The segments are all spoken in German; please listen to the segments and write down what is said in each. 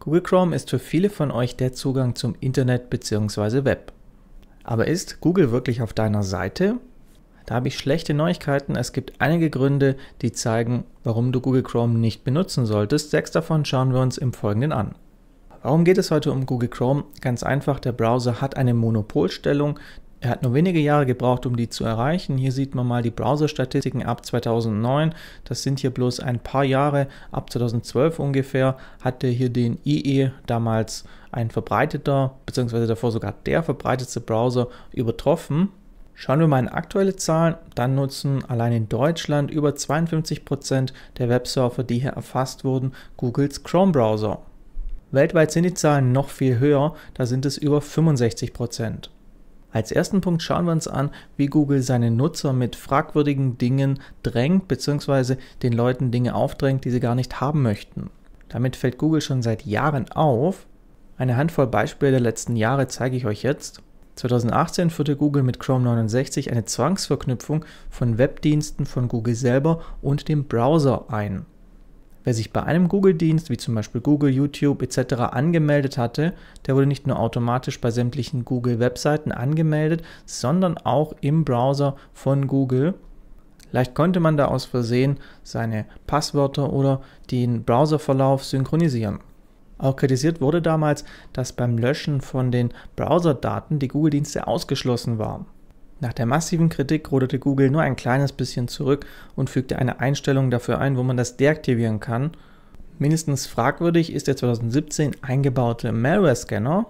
Google Chrome ist für viele von euch der Zugang zum Internet bzw. Web. Aber ist Google wirklich auf deiner Seite? Da habe ich schlechte Neuigkeiten. Es gibt einige Gründe, die zeigen, warum du Google Chrome nicht benutzen solltest. Sechs davon schauen wir uns im Folgenden an. Warum geht es heute um Google Chrome? Ganz einfach, der Browser hat eine Monopolstellung. Er hat nur wenige Jahre gebraucht, um die zu erreichen. Hier sieht man mal die Browser-Statistiken ab 2009. Das sind hier bloß ein paar Jahre. Ab 2012 ungefähr hatte hier den IE damals ein verbreiteter, beziehungsweise davor sogar der verbreitetste Browser übertroffen. Schauen wir mal in aktuelle Zahlen, dann nutzen allein in Deutschland über 52 Prozent der Websurfer, die hier erfasst wurden, Googles Chrome-Browser. Weltweit sind die Zahlen noch viel höher, da sind es über 65%. Prozent. Als ersten Punkt schauen wir uns an, wie Google seine Nutzer mit fragwürdigen Dingen drängt bzw. den Leuten Dinge aufdrängt, die sie gar nicht haben möchten. Damit fällt Google schon seit Jahren auf. Eine Handvoll Beispiele der letzten Jahre zeige ich euch jetzt. 2018 führte Google mit Chrome 69 eine Zwangsverknüpfung von Webdiensten von Google selber und dem Browser ein. Wer sich bei einem Google-Dienst wie zum Beispiel Google, YouTube etc. angemeldet hatte, der wurde nicht nur automatisch bei sämtlichen Google-Webseiten angemeldet, sondern auch im Browser von Google. Leicht konnte man da aus Versehen seine Passwörter oder den Browserverlauf synchronisieren. Auch kritisiert wurde damals, dass beim Löschen von den Browserdaten die Google-Dienste ausgeschlossen waren. Nach der massiven Kritik ruderte Google nur ein kleines bisschen zurück und fügte eine Einstellung dafür ein, wo man das deaktivieren kann. Mindestens fragwürdig ist der 2017 eingebaute Malware-Scanner.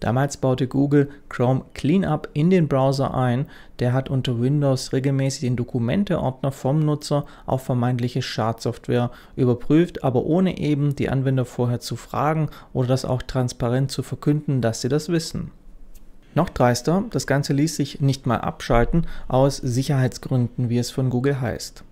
Damals baute Google Chrome Cleanup in den Browser ein. Der hat unter Windows regelmäßig den Dokumente-Ordner vom Nutzer auf vermeintliche Schadsoftware überprüft, aber ohne eben die Anwender vorher zu fragen oder das auch transparent zu verkünden, dass sie das wissen. Noch dreister, das Ganze ließ sich nicht mal abschalten aus Sicherheitsgründen, wie es von Google heißt.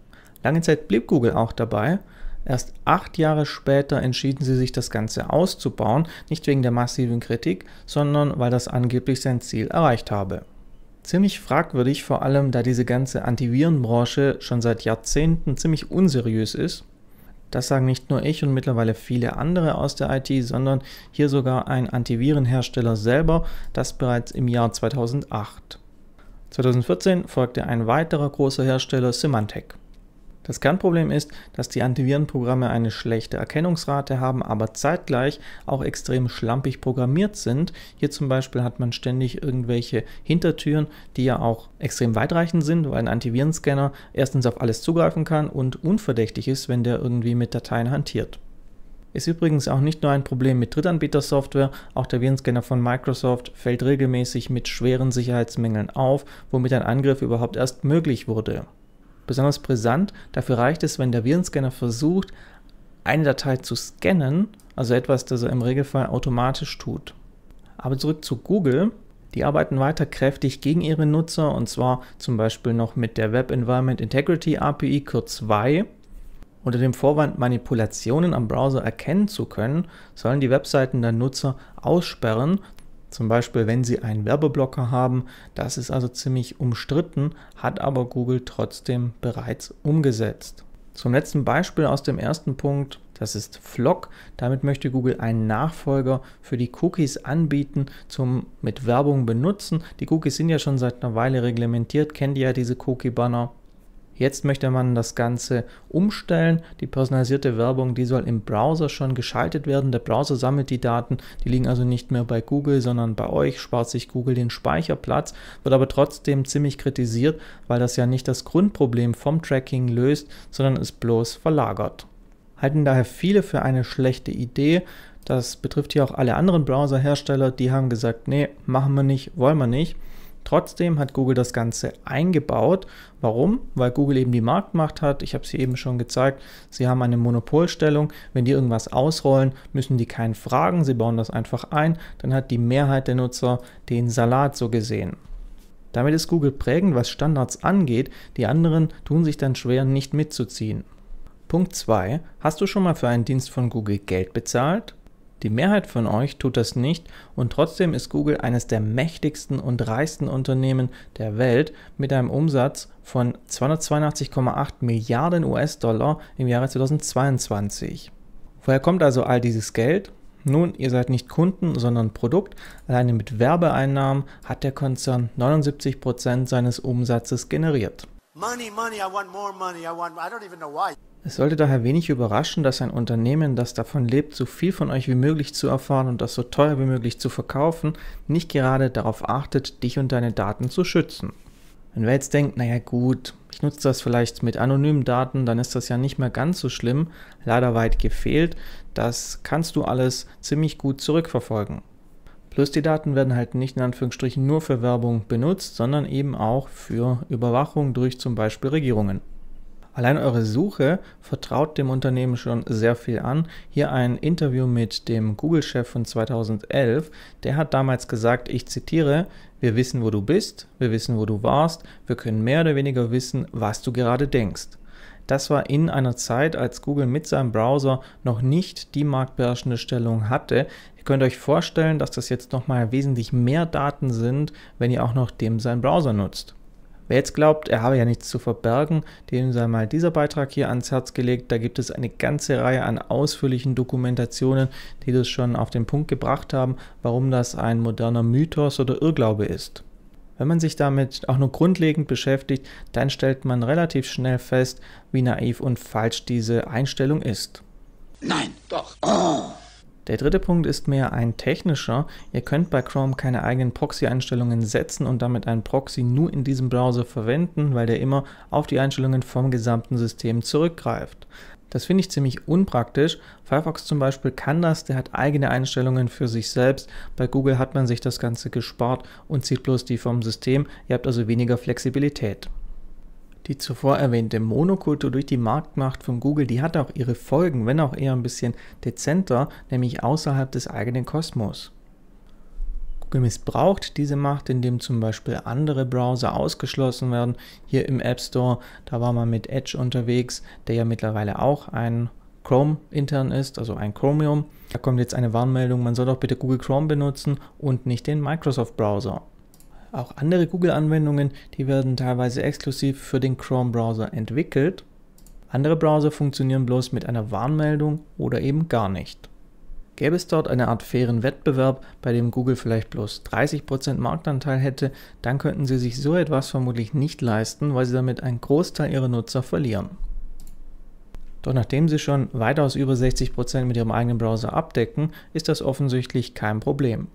Lange Zeit blieb Google auch dabei. Erst acht Jahre später entschieden sie sich, das Ganze auszubauen, nicht wegen der massiven Kritik, sondern weil das angeblich sein Ziel erreicht habe. Ziemlich fragwürdig, vor allem da diese ganze Antivirenbranche schon seit Jahrzehnten ziemlich unseriös ist das sagen nicht nur ich und mittlerweile viele andere aus der IT, sondern hier sogar ein Antivirenhersteller selber, das bereits im Jahr 2008. 2014 folgte ein weiterer großer Hersteller Symantec. Das Kernproblem ist, dass die Antivirenprogramme eine schlechte Erkennungsrate haben, aber zeitgleich auch extrem schlampig programmiert sind. Hier zum Beispiel hat man ständig irgendwelche Hintertüren, die ja auch extrem weitreichend sind, weil ein Antivirenscanner erstens auf alles zugreifen kann und unverdächtig ist, wenn der irgendwie mit Dateien hantiert. Ist übrigens auch nicht nur ein Problem mit Drittanbieter-Software, auch der Virenscanner von Microsoft fällt regelmäßig mit schweren Sicherheitsmängeln auf, womit ein Angriff überhaupt erst möglich wurde besonders brisant. Dafür reicht es, wenn der Virenscanner versucht, eine Datei zu scannen, also etwas, das er im Regelfall automatisch tut. Aber zurück zu Google. Die arbeiten weiter kräftig gegen ihre Nutzer und zwar zum Beispiel noch mit der Web Environment Integrity API, kurz WEI. Unter dem Vorwand, Manipulationen am Browser erkennen zu können, sollen die Webseiten der Nutzer aussperren, zum Beispiel, wenn Sie einen Werbeblocker haben, das ist also ziemlich umstritten, hat aber Google trotzdem bereits umgesetzt. Zum letzten Beispiel aus dem ersten Punkt, das ist Flock. Damit möchte Google einen Nachfolger für die Cookies anbieten zum mit Werbung benutzen. Die Cookies sind ja schon seit einer Weile reglementiert, kennt ihr ja diese Cookie-Banner. Jetzt möchte man das Ganze umstellen. Die personalisierte Werbung, die soll im Browser schon geschaltet werden. Der Browser sammelt die Daten, die liegen also nicht mehr bei Google, sondern bei euch, spart sich Google den Speicherplatz, wird aber trotzdem ziemlich kritisiert, weil das ja nicht das Grundproblem vom Tracking löst, sondern es bloß verlagert. Halten daher viele für eine schlechte Idee. Das betrifft hier auch alle anderen Browserhersteller, die haben gesagt, nee, machen wir nicht, wollen wir nicht. Trotzdem hat Google das Ganze eingebaut. Warum? Weil Google eben die Marktmacht hat. Ich habe es hier eben schon gezeigt. Sie haben eine Monopolstellung. Wenn die irgendwas ausrollen, müssen die keinen fragen. Sie bauen das einfach ein. Dann hat die Mehrheit der Nutzer den Salat so gesehen. Damit ist Google prägend, was Standards angeht. Die anderen tun sich dann schwer, nicht mitzuziehen. Punkt 2. Hast du schon mal für einen Dienst von Google Geld bezahlt? Die Mehrheit von euch tut das nicht und trotzdem ist Google eines der mächtigsten und reichsten Unternehmen der Welt mit einem Umsatz von 282,8 Milliarden US-Dollar im Jahre 2022. Woher kommt also all dieses Geld? Nun, ihr seid nicht Kunden, sondern Produkt. Alleine mit Werbeeinnahmen hat der Konzern 79% seines Umsatzes generiert. Money, money, I want more money. I want, I don't even know why. Es sollte daher wenig überraschen, dass ein Unternehmen, das davon lebt, so viel von euch wie möglich zu erfahren und das so teuer wie möglich zu verkaufen, nicht gerade darauf achtet, dich und deine Daten zu schützen. Wenn wer jetzt denkt, naja gut, ich nutze das vielleicht mit anonymen Daten, dann ist das ja nicht mehr ganz so schlimm, leider weit gefehlt, das kannst du alles ziemlich gut zurückverfolgen. Plus die Daten werden halt nicht in Anführungsstrichen nur für Werbung benutzt, sondern eben auch für Überwachung durch zum Beispiel Regierungen. Allein eure Suche vertraut dem Unternehmen schon sehr viel an. Hier ein Interview mit dem Google-Chef von 2011. Der hat damals gesagt, ich zitiere, wir wissen, wo du bist, wir wissen, wo du warst, wir können mehr oder weniger wissen, was du gerade denkst. Das war in einer Zeit, als Google mit seinem Browser noch nicht die marktbeherrschende Stellung hatte. Ihr könnt euch vorstellen, dass das jetzt nochmal wesentlich mehr Daten sind, wenn ihr auch noch dem seinen Browser nutzt. Wer jetzt glaubt, er habe ja nichts zu verbergen, dem sei mal dieser Beitrag hier ans Herz gelegt. Da gibt es eine ganze Reihe an ausführlichen Dokumentationen, die das schon auf den Punkt gebracht haben, warum das ein moderner Mythos oder Irrglaube ist. Wenn man sich damit auch nur grundlegend beschäftigt, dann stellt man relativ schnell fest, wie naiv und falsch diese Einstellung ist. Nein, doch. Oh. Der dritte Punkt ist mehr ein technischer. Ihr könnt bei Chrome keine eigenen Proxy-Einstellungen setzen und damit einen Proxy nur in diesem Browser verwenden, weil der immer auf die Einstellungen vom gesamten System zurückgreift. Das finde ich ziemlich unpraktisch. Firefox zum Beispiel kann das, der hat eigene Einstellungen für sich selbst. Bei Google hat man sich das Ganze gespart und zieht bloß die vom System. Ihr habt also weniger Flexibilität. Die zuvor erwähnte Monokultur durch die Marktmacht von Google, die hat auch ihre Folgen, wenn auch eher ein bisschen dezenter, nämlich außerhalb des eigenen Kosmos. Google missbraucht diese Macht, indem zum Beispiel andere Browser ausgeschlossen werden. Hier im App Store, da war man mit Edge unterwegs, der ja mittlerweile auch ein Chrome intern ist, also ein Chromium. Da kommt jetzt eine Warnmeldung, man soll doch bitte Google Chrome benutzen und nicht den Microsoft Browser. Auch andere Google-Anwendungen, die werden teilweise exklusiv für den Chrome-Browser entwickelt. Andere Browser funktionieren bloß mit einer Warnmeldung oder eben gar nicht. Gäbe es dort eine Art fairen Wettbewerb, bei dem Google vielleicht bloß 30% Marktanteil hätte, dann könnten sie sich so etwas vermutlich nicht leisten, weil sie damit einen Großteil ihrer Nutzer verlieren. Doch nachdem sie schon weitaus über 60% mit ihrem eigenen Browser abdecken, ist das offensichtlich kein Problem.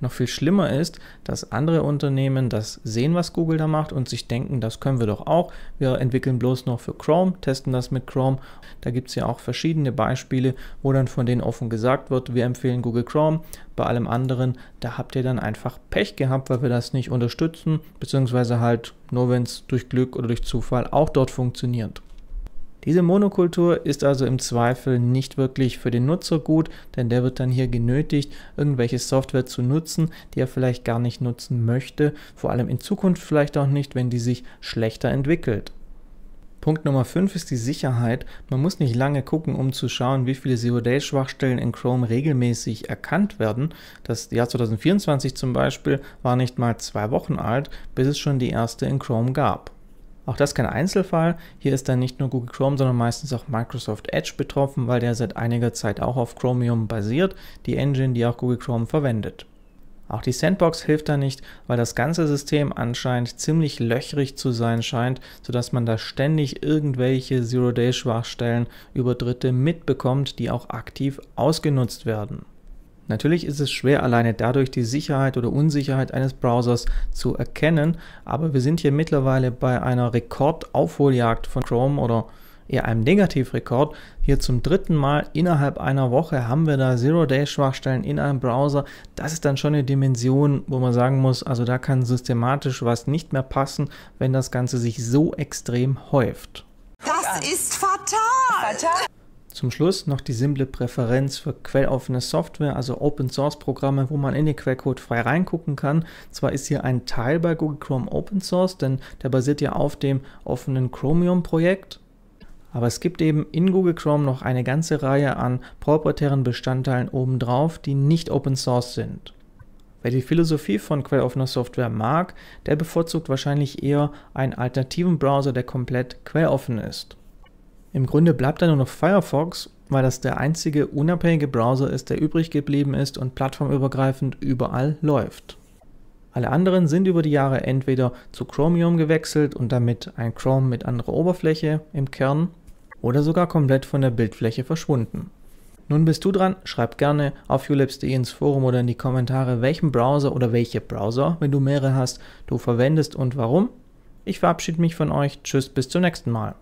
Noch viel schlimmer ist, dass andere Unternehmen das sehen, was Google da macht und sich denken, das können wir doch auch. Wir entwickeln bloß noch für Chrome, testen das mit Chrome. Da gibt es ja auch verschiedene Beispiele, wo dann von denen offen gesagt wird, wir empfehlen Google Chrome. Bei allem anderen, da habt ihr dann einfach Pech gehabt, weil wir das nicht unterstützen, beziehungsweise halt nur wenn es durch Glück oder durch Zufall auch dort funktioniert. Diese Monokultur ist also im Zweifel nicht wirklich für den Nutzer gut, denn der wird dann hier genötigt, irgendwelche Software zu nutzen, die er vielleicht gar nicht nutzen möchte, vor allem in Zukunft vielleicht auch nicht, wenn die sich schlechter entwickelt. Punkt Nummer 5 ist die Sicherheit. Man muss nicht lange gucken, um zu schauen, wie viele Zero-Day-Schwachstellen in Chrome regelmäßig erkannt werden. Das Jahr 2024 zum Beispiel war nicht mal zwei Wochen alt, bis es schon die erste in Chrome gab. Auch das kein Einzelfall. Hier ist dann nicht nur Google Chrome, sondern meistens auch Microsoft Edge betroffen, weil der seit einiger Zeit auch auf Chromium basiert, die Engine, die auch Google Chrome verwendet. Auch die Sandbox hilft da nicht, weil das ganze System anscheinend ziemlich löchrig zu sein scheint, sodass man da ständig irgendwelche Zero-Day-Schwachstellen über Dritte mitbekommt, die auch aktiv ausgenutzt werden. Natürlich ist es schwer, alleine dadurch die Sicherheit oder Unsicherheit eines Browsers zu erkennen, aber wir sind hier mittlerweile bei einer Rekordaufholjagd von Chrome oder eher einem Negativrekord. Hier zum dritten Mal innerhalb einer Woche haben wir da Zero-Day-Schwachstellen in einem Browser. Das ist dann schon eine Dimension, wo man sagen muss, also da kann systematisch was nicht mehr passen, wenn das Ganze sich so extrem häuft. Das ist fatal! Fatal! Zum Schluss noch die simple Präferenz für quelloffene Software, also Open Source Programme, wo man in den Quellcode frei reingucken kann. Zwar ist hier ein Teil bei Google Chrome Open Source, denn der basiert ja auf dem offenen Chromium Projekt. Aber es gibt eben in Google Chrome noch eine ganze Reihe an proprietären Bestandteilen obendrauf, die nicht Open Source sind. Wer die Philosophie von quelloffener Software mag, der bevorzugt wahrscheinlich eher einen alternativen Browser, der komplett quelloffen ist. Im Grunde bleibt da nur noch Firefox weil das der einzige unabhängige Browser ist, der übrig geblieben ist und plattformübergreifend überall läuft. Alle anderen sind über die Jahre entweder zu Chromium gewechselt und damit ein Chrome mit anderer Oberfläche im Kern oder sogar komplett von der Bildfläche verschwunden. Nun bist du dran, schreib gerne auf ulabs.de ins Forum oder in die Kommentare, welchen Browser oder welche Browser, wenn du mehrere hast, du verwendest und warum. Ich verabschiede mich von euch, tschüss, bis zum nächsten Mal.